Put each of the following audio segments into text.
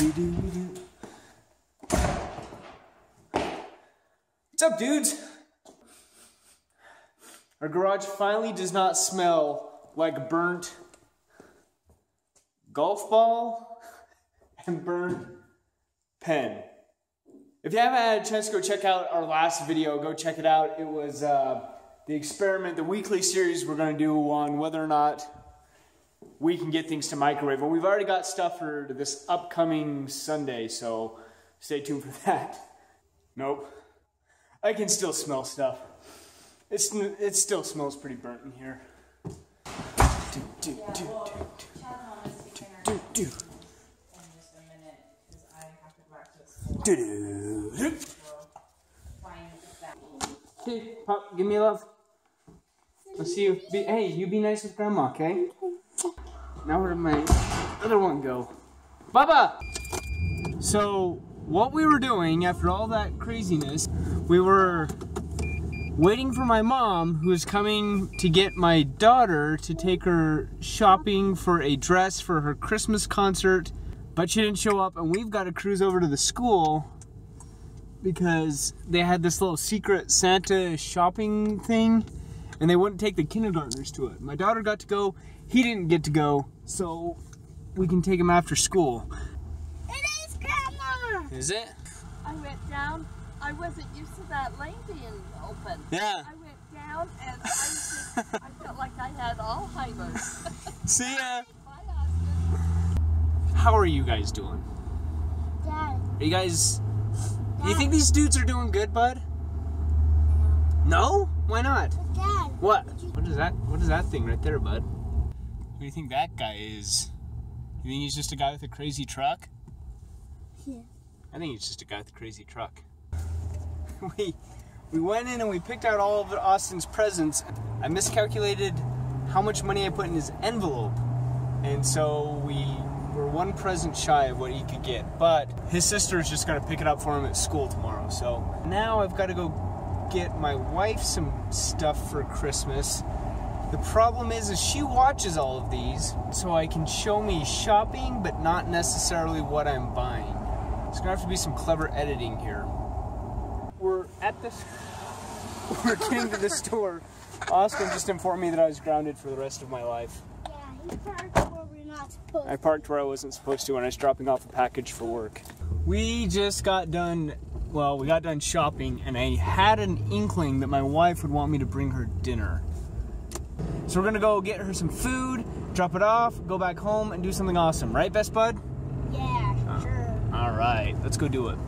What's up, dudes? Our garage finally does not smell like burnt golf ball and burnt pen. If you haven't had a chance to go check out our last video, go check it out. It was uh, the experiment, the weekly series we're going to do on whether or not we can get things to microwave. Well, we've already got stuff for this upcoming Sunday, so stay tuned for that. Nope. I can still smell stuff. It's, it still smells pretty burnt in here. Do, do, do, do, do, do, do. Do, do, do. Hey, Pop, give me a love. I'll see you. Be, hey, you be nice with Grandma, okay? Now where did my other one go? Baba! So, what we were doing after all that craziness, we were waiting for my mom, who was coming to get my daughter to take her shopping for a dress for her Christmas concert, but she didn't show up, and we've got to cruise over to the school because they had this little secret Santa shopping thing, and they wouldn't take the kindergartners to it. My daughter got to go, he didn't get to go, so we can take him after school. It is Grandma! Is it? I went down. I wasn't used to that lane being open. Yeah. I went down and I, just, I felt like I had Alzheimer's. See ya. How are you guys doing? Dad. Are you guys? Do you think these dudes are doing good, bud? No? Why not? Dad. What? What is that? What is that thing right there, bud? Who do you think that guy is? You think he's just a guy with a crazy truck? Yeah. I think he's just a guy with a crazy truck. we we went in and we picked out all of Austin's presents. I miscalculated how much money I put in his envelope. And so we were one present shy of what he could get. But his sister is just gonna pick it up for him at school tomorrow. So now I've gotta go get my wife some stuff for Christmas. The problem is, is she watches all of these, so I can show me shopping, but not necessarily what I'm buying. It's gonna have to be some clever editing here. We're at this. We're getting to the store. Austin just informed me that I was grounded for the rest of my life. Yeah, he parked where we're not supposed to. I parked where I wasn't supposed to when I was dropping off a package for work. We just got done, well, we got done shopping, and I had an inkling that my wife would want me to bring her dinner. So we're gonna go get her some food, drop it off, go back home, and do something awesome, right, best bud? Yeah, uh, sure. All right, let's go do it.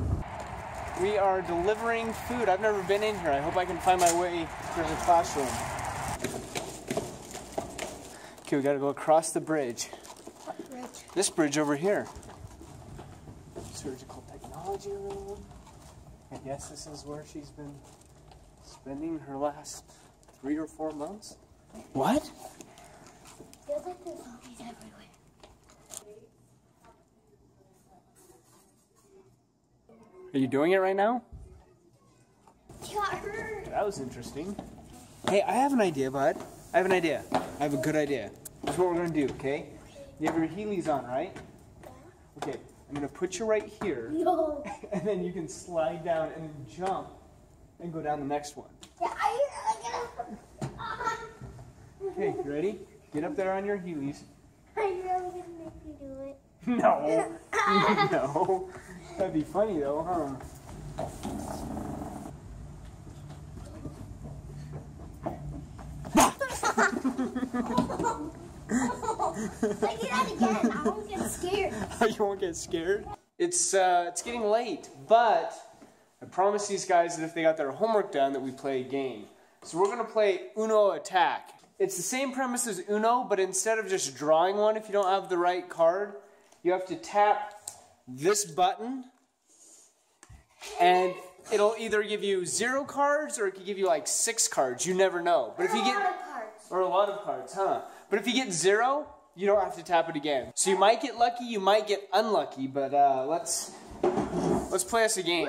We are delivering food. I've never been in here. I hope I can find my way to the classroom. Okay, we gotta go across the bridge. Rich. This bridge over here. Surgical technology room. I guess this is where she's been spending her last three or four months. What? Feels like there's zombies everywhere. Are you doing it right now? Got hurt. That was interesting. Hey, I have an idea, bud. I have an idea. I have a good idea. This is what we're gonna do, okay? You have your Heelys on, right? Okay, I'm gonna put you right here, No. and then you can slide down and jump and go down the next one. Yeah, I, I gotta. Okay, uh-huh. you ready? Get up there on your Heelys. Are you really gonna make me do it? No. no. That'd be funny though, huh? It out again. I won't scared. you won't get scared. It's uh, it's getting late, but I promised these guys that if they got their homework done, that we play a game. So we're gonna play Uno Attack. It's the same premise as Uno, but instead of just drawing one, if you don't have the right card, you have to tap this button, and it'll either give you zero cards or it could give you like six cards. You never know. But if you get cards. or a lot of cards, huh? But if you get zero, you don't have to tap it again. So you might get lucky, you might get unlucky, but uh, let's let's play us a game.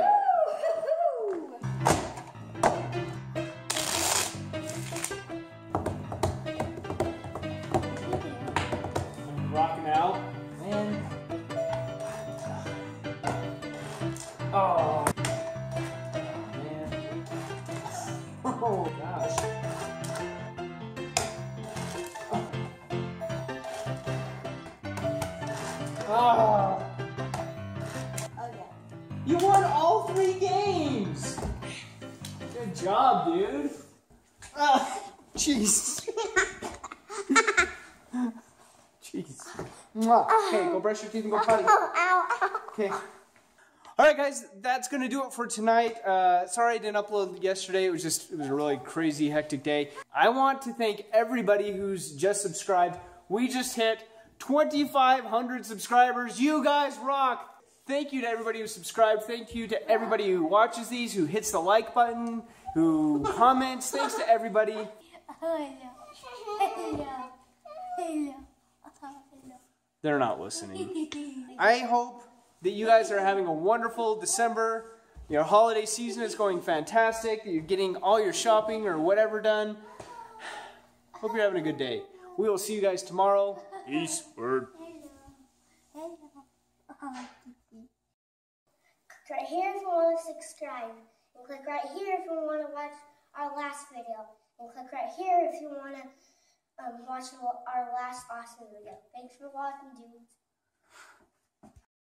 Rocking out. Man. Oh. Man. Oh gosh. Oh. Okay. You won all three games! Good job, dude. Jeez. Jeez. Okay, go brush your teeth and go potty. Ow. Okay. All right, guys, that's gonna do it for tonight. Uh, sorry I didn't upload yesterday. It was just it was a really crazy, hectic day. I want to thank everybody who's just subscribed. We just hit 2,500 subscribers. You guys rock. Thank you to everybody who subscribed. Thank you to everybody who watches these, who hits the like button, who comments. Thanks to everybody. They're not listening. I hope that you guys are having a wonderful December. Your holiday season is going fantastic. You're getting all your shopping or whatever done. Hope you're having a good day. We will see you guys tomorrow. Hello. Click right here if you want to subscribe. And click right here if you want to watch our last video. And click right here if you want to um, watch our last awesome video. Thanks for watching, dudes.